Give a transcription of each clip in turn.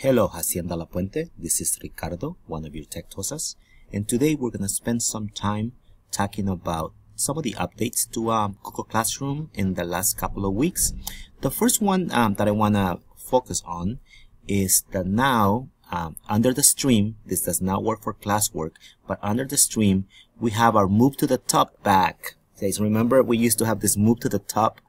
Hello Hacienda La Puente, this is Ricardo, one of your tech TOSAs, and today we're going to spend some time talking about some of the updates to um, Google Classroom in the last couple of weeks. The first one um, that I want to focus on is that now um, under the stream, this does not work for classwork, but under the stream, we have our move to the top back. So remember we used to have this move to the top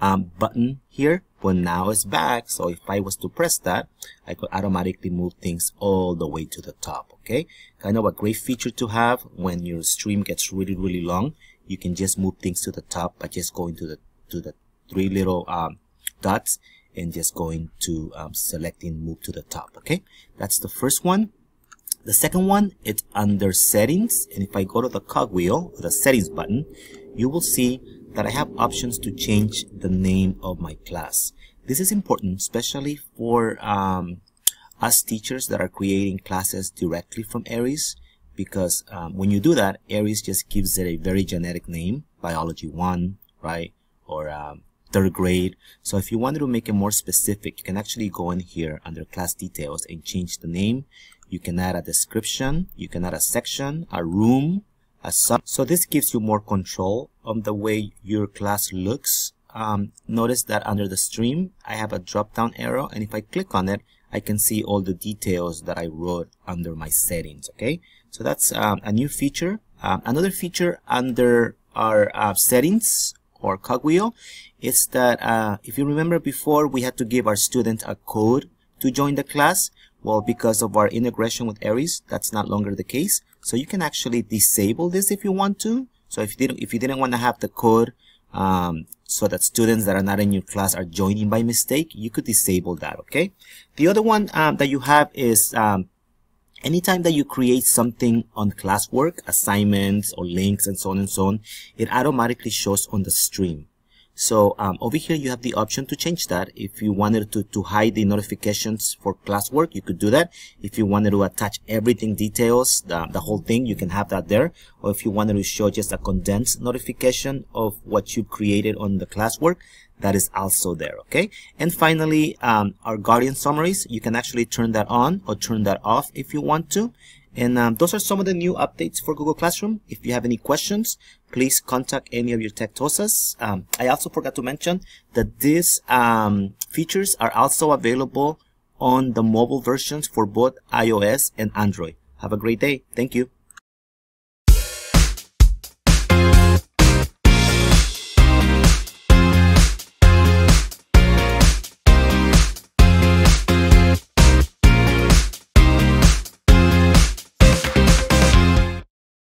um, button here. But now it's back. So if I was to press that I could automatically move things all the way to the top okay? Kind of a great feature to have when your stream gets really really long. You can just move things to the top by just going to the to the three little um, dots and just going to um, selecting move to the top okay? That's the first one. The second one it's under settings. And if I go to the cogwheel the settings button you will see that I have options to change the name of my class. This is important, especially for um, us teachers that are creating classes directly from Aeries, because um, when you do that, Aeries just gives it a very generic name, Biology 1, right? Or um, third grade. So if you wanted to make it more specific, you can actually go in here under class details and change the name. You can add a description, you can add a section, a room, So this gives you more control on the way your class looks. Um, notice that under the stream, I have a drop down arrow and if I click on it, I can see all the details that I wrote under my settings. Okay, so that's um, a new feature. Um, another feature under our uh, settings or cogwheel is that uh, if you remember before we had to give our student a code to join the class well because of our integration with Aeries that's not longer the case so you can actually disable this if you want to. So if you didn't if you didn't want to have the code um, so that students that are not in your class are joining by mistake you could disable that okay? The other one um, that you have is um, anytime that you create something on classwork assignments or links and so on and so on it automatically shows on the stream so um, over here you have the option to change that. If you wanted to, to hide the notifications for classwork, you could do that. If you wanted to attach everything details, the, the whole thing, you can have that there. Or if you wanted to show just a condensed notification of what you created on the classwork, that is also there, okay? And finally, um, our Guardian summaries, you can actually turn that on or turn that off if you want to. And um, those are some of the new updates for Google Classroom. If you have any questions, please contact any of your tech TOSAs. Um, I also forgot to mention that these um, features are also available on the mobile versions for both iOS and Android. Have a great day. Thank you.